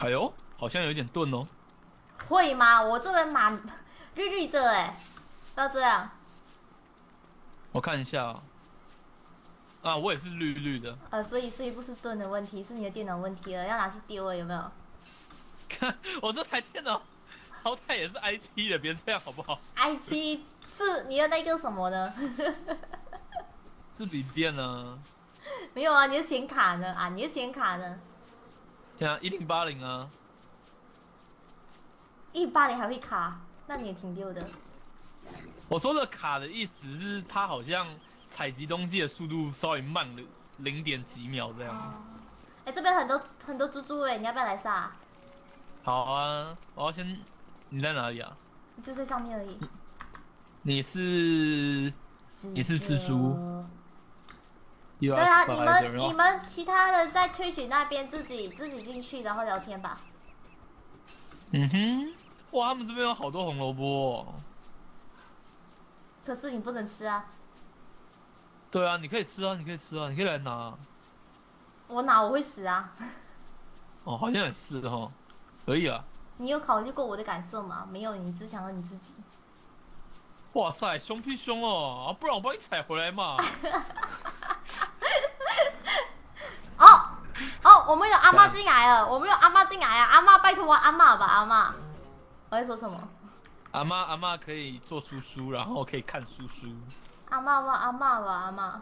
哎呦，好像有点钝哦。会吗？我这边满 绿绿的哎，要这样。我看一下啊，啊，我也是绿绿的。呃，所以所以不是盾的问题，是你的电脑问题了，要拿去丢了，有没有？看 我这台电脑，好歹也是 i 七的，别这样好不好？i 七是你的那个什么呢？是笔电呢？没有啊，你的显卡呢？啊，你的显卡呢？像一零八零啊，一零八零还会卡，那你也挺溜的。我说的卡的意思是，它好像采集东西的速度稍微慢了零点几秒这样。哎，这边很多很多猪猪哎，你要不要来杀？好啊，我要先。你在哪里啊？就在上面而已。你是你是蜘蛛。对啊，你们你们其他的在推举那边自己自己进去，然后聊天吧。嗯哼，哇，他们这边有好多红萝卜。可是你不能吃啊。对啊，你可以吃啊，你可以吃啊，你可以来拿。我拿我会死啊。哦，好像也是哈，可以啊。你有考虑过我的感受吗？没有，你只想到你自己。哇塞，凶屁凶哦！不然我帮你踩回来嘛。哦哦，我们有阿妈进来了，我们有阿妈进来啊！阿妈，拜托我阿妈吧，阿妈。我在说什么？阿妈，阿妈可以做叔叔，然后可以看叔叔。阿妈吧，阿妈吧，阿妈。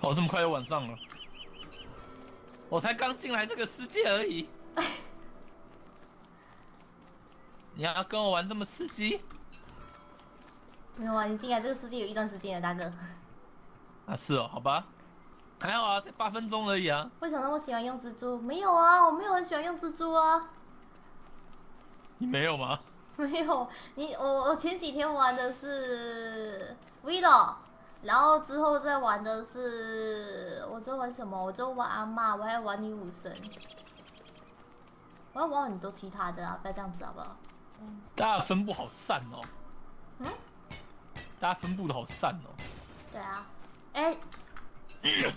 哦，这么快就晚上了。我才刚进来这个世界而已。你要跟我玩这么刺激？没有啊，你进来这个世界有一段时间了，大哥。啊，是哦，好吧。还好啊，才八分钟而已啊。为什么那么喜欢用蜘蛛？没有啊，我没有很喜欢用蜘蛛啊。你没有吗？没有，你我我前几天玩的是 Vilo，然后之后再玩的是我在玩什么？我在玩阿妈，我还要玩女武神，我要玩很多其他的啊！不要这样子好不好？大家分布好散哦。嗯。大家分布的好散哦。对啊。哎。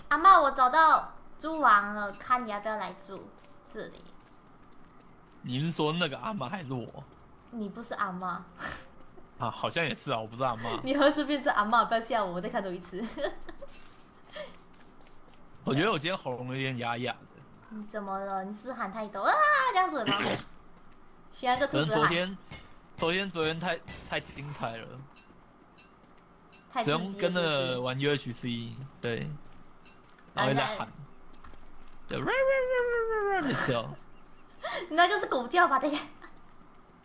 阿妈，我找到猪王了，看你要不要来住这里。你是说那个阿妈还是我？你不是阿妈。啊，好像也是啊，我不是阿妈。你何时变成阿妈？不要吓我，我再看多一次。我觉得我今天喉咙有点哑哑的。你怎么了？你是喊太多啊？这样子吗？需要个兔子昨天，昨天，昨天太太精彩了。太昨天跟着玩 UHC，对。然后在喊，对，的叫。你那个是狗叫吧？等下。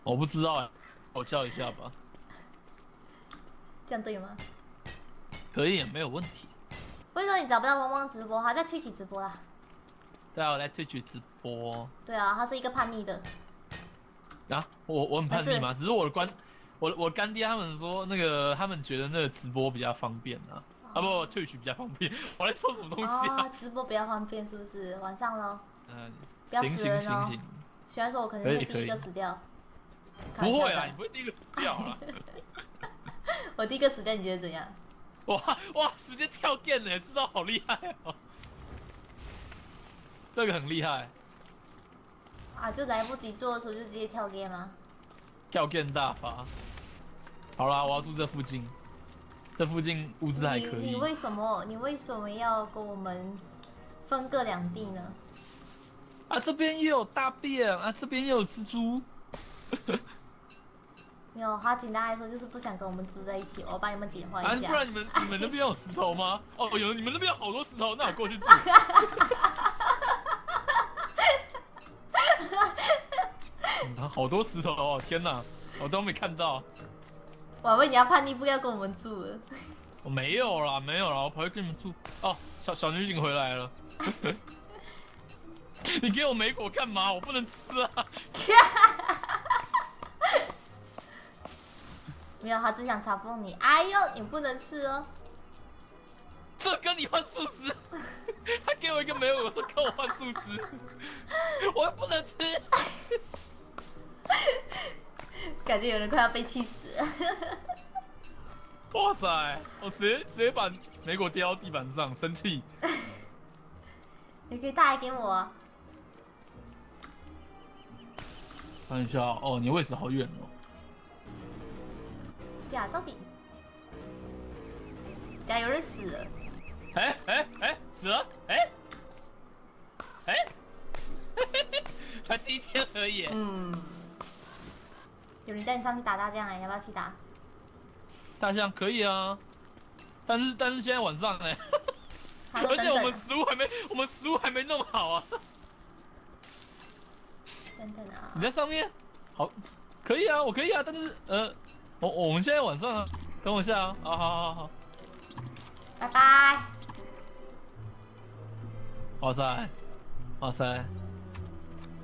我不知道，我叫一下吧。这样对吗？可以，没有问题。为什么你找不到汪汪直播？他在推举直播啦。对啊，我在推举直播。对啊，他是一个叛逆的。啊，我我很叛逆吗？只是我的关，我我干爹他们说那个，他们觉得那个直播比较方便啊。啊不，退取比较方便。我在说什么东西啊？直播比较方便是不是？晚上喽。嗯，行行行行。虽然说我可能会第一个死掉。不会啊，你不会第一个死掉啊。我第一个死掉，你觉得怎样？哇哇，直接跳电了，知道好厉害哦。这个很厉害。啊，就来不及做的时候就直接跳电吗？跳电大法。好啦，我要住这附近。这附近物资还可以。你为什么？你为什么要跟我们分隔两地呢？啊，这边又有大便啊，这边又有蜘蛛。没有，他简单来说就是不想跟我们住在一起。我帮你们简化一下。不然你们你们那边有石头吗？哦，有，你们那边有好多石头，那我过去住。好多石头哦！天哪，我都没看到。我问你要叛逆，不要跟我们住了。我没有啦，没有啦，我跑去跟你们住。哦，小小女警回来了。你给我梅果干嘛？我不能吃啊！没有，他只想嘲讽你。哎呦，你不能吃哦。这跟你换树枝？他给我一个梅果，我说跟我换树枝，我又不能吃。感觉有人快要被气死！哇塞，我直接直接把梅果掉到地板上，生气。你可以带来给我。看一下哦，你位置好远哦。呀，到底，呀，有人死了。哎哎哎，死了！哎哎，才第一天而已。嗯。有人叫你上去打大象哎，要不要去打？大象可以啊，但是但是现在晚上哎，而且我们食物还没，我们食物还没弄好啊。等等啊！你在上面？好，可以啊，我可以啊，但是呃，我我们现在晚上，等我一下啊，好好好好，拜拜。哇塞，哇塞，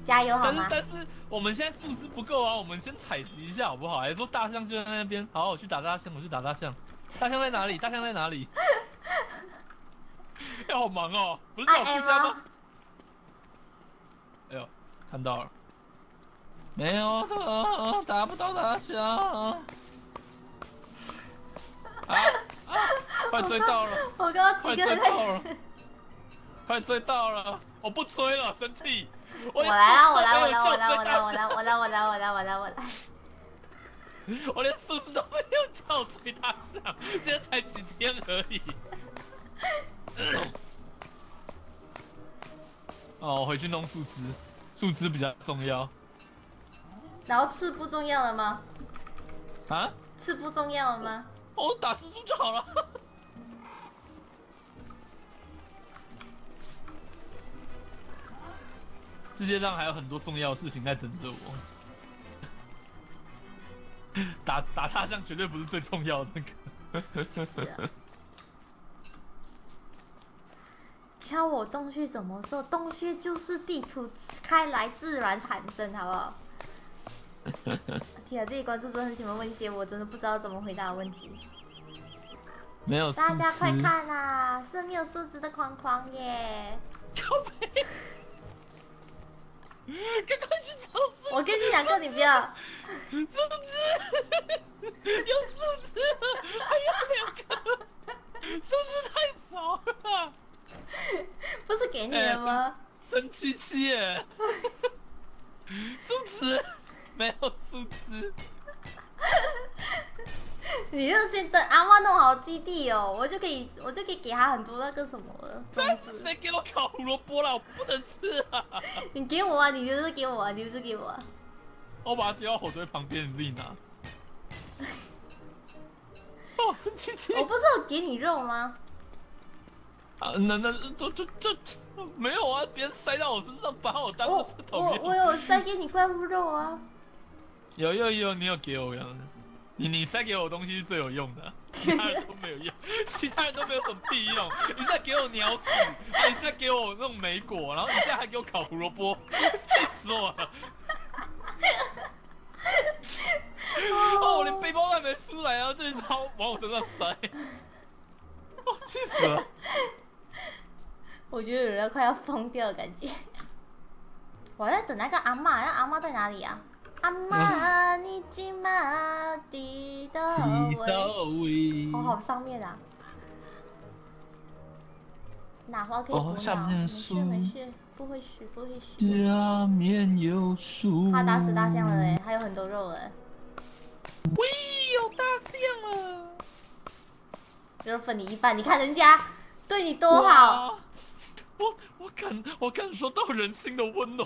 加油好吗？但是但是我们现在素质不够啊，我们先采集一下好不好？还说大象就在那边，好，我去打大象，我去打大象。大象在哪里？大象在哪里？哎，好忙哦，不是叫我出家吗？哎呦，看到了。没有的，打不到大象。啊啊！快追到了！我刚刚几个人在。快追到了！我不追了，生气。我来啦，我来，我来，我来，我来，我来，我来，我来，我来，我来，我来。我连数字都没有叫最大声，现在才几天而已。哦，我回去弄树枝，树枝比较重要。然后刺不重要了吗？啊？刺不重要了吗？哦，打蜘蛛就好了。世界上还有很多重要的事情在等着我。打打大象绝对不是最重要的那个。教我洞穴怎么做？洞穴就是地图开来自然产生，好不好？天啊，这些观众真的很喜欢问一些我真的不知道怎么回答的问题。没有，大家快看啊，是没有数字的框框耶！靠背，赶快去找数我跟你两个，你不要。树枝，有树枝，还有两个，树枝太少了。不是给你了吗？生气气耶！树枝。没有数字，你就先等阿妈弄好基地哦，我就可以，我就可以给他很多那个什么种子。谁给我烤胡萝卜了？我不能吃啊！你给我啊！你就是给我啊！你就是给我啊！我把它丢到火堆旁边，你自己拿。哦，生气气！我不是有给你肉吗？啊，那那这这这没有啊！别人塞到我身上，把我当石头。我我有塞给你怪物肉啊！有有有，你有给我样的，你你塞给我东西是最有用的，其他人都没有用，其他人都没有什么屁用。你在给我鸟屎，你在给我那种梅果，然后你现在还给我烤胡萝卜，气死我了！哦，我连背包都还没出来啊，这一刀往我身上塞，哦，气死了！我觉得有人要快要疯掉的感觉。我在等那个阿妈，那阿妈在哪里啊？阿妈，你今嘛地到位？好好上面啊！哪花可以补脑？没事没事，不会死不会死。下面有树。他打死大象了嘞，还有很多肉哎。喂，有大象了！就是分你一半，你看人家对你多好。我我感我感受到人心的温暖。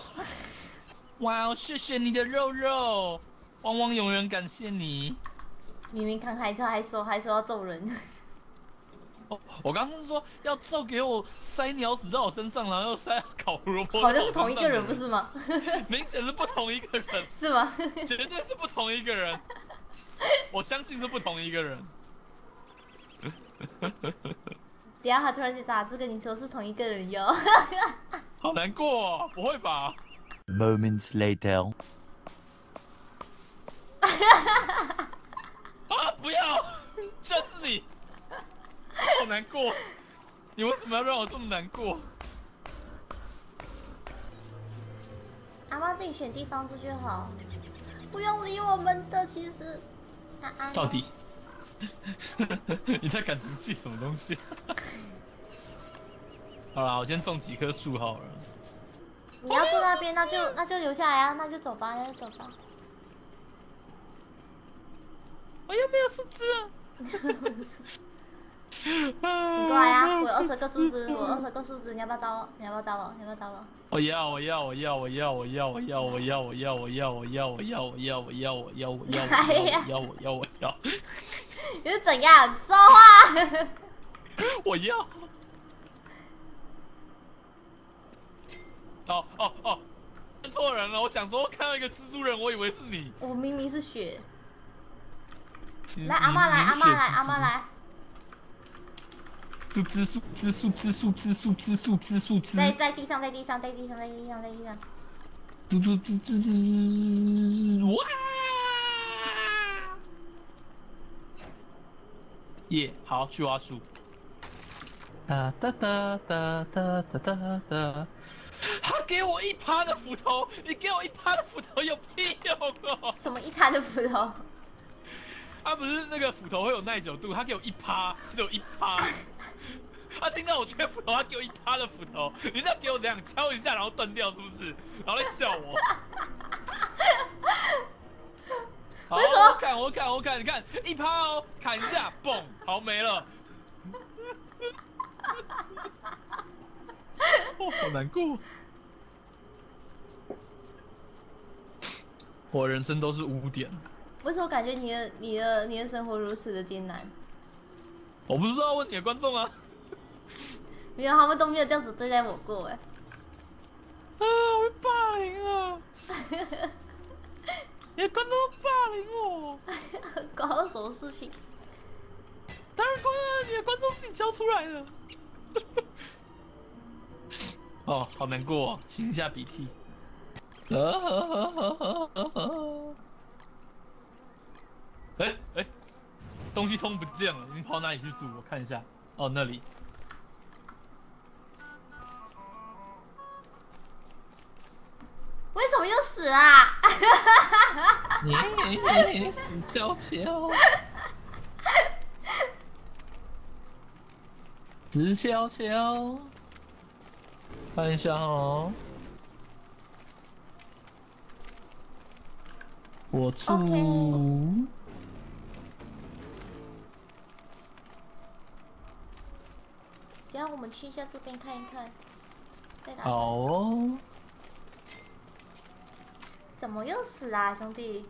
哇哦！谢谢你的肉肉，汪汪永远感谢你。明明看海车还说还说要揍人。哦，我刚刚是说要揍给我塞鸟屎在我身上，然后又塞烤胡萝卜。好像是同一个人不是吗？明显是不同一个人。是吗？绝对是不同一个人。我相信是不同一个人。等下他突然间打字跟你说是同一个人哟。好难过，不会吧？Moments later，啊！不要，这是你，好难过。你为什么要让我这么难过？阿妈自己选地方住就好，不用理我们的。其实，到底 你在感情戏什么东西？好了，我先种几棵树好了。你要住那边，那就那就留下来啊，那就走吧，那就走吧。我又没有树枝啊！你过来啊、我有二十个树枝，我二十个树枝，你要不要找我？你要不要找我？你要不要找我？我要，我要，我要，我要，我要，我要，我要，我要，我要，我要，我要，我要，我要，我要，我要，我要我要，我要，我要，你是怎样说话？我要。哦哦哦，看错人了！我想说看到一个蜘蛛人，我以为是你。我明明是雪。你来，阿妈来，阿妈来，阿妈。你来，树枝树枝树枝树枝树枝树枝树枝。在在地上，在地上，在地上，在地上，在地上。嘟嘟嘟嘟嘟，哇！耶，好，去挖树。哒哒哒哒哒哒哒哒。他给我一趴的斧头，你给我一趴的斧头有屁用哦！什么一趴的斧头？他不是那个斧头会有耐久度，他给我一趴，只有一趴。他听到我缺斧头，他给我一趴的斧头，你这样给我这样敲一下，然后断掉，是不是？然后来笑我。好，我砍，我砍，我砍，你看一趴哦，砍一下，嘣，好没了。哦，好难过。我人生都是污点。为什么感觉你的、你的、你的生活如此的艰难？我不知道问你的观众啊。没有，他们都没有这样子对待我过哎。啊，我被霸凌啊！你的观众都霸凌我，搞了什么事情？当然观众，你的观众是你教出来的。哦，好难过、哦，擤一下鼻涕。哎哎，东西通不见了，你们跑哪里去住？我看一下。哦，那里。为什么又死啊？你死翘翘，死翘翘，看一下哦。我住 OK 等下我们去一下这边看一看，在哪？好哦。怎么又死啊，兄弟？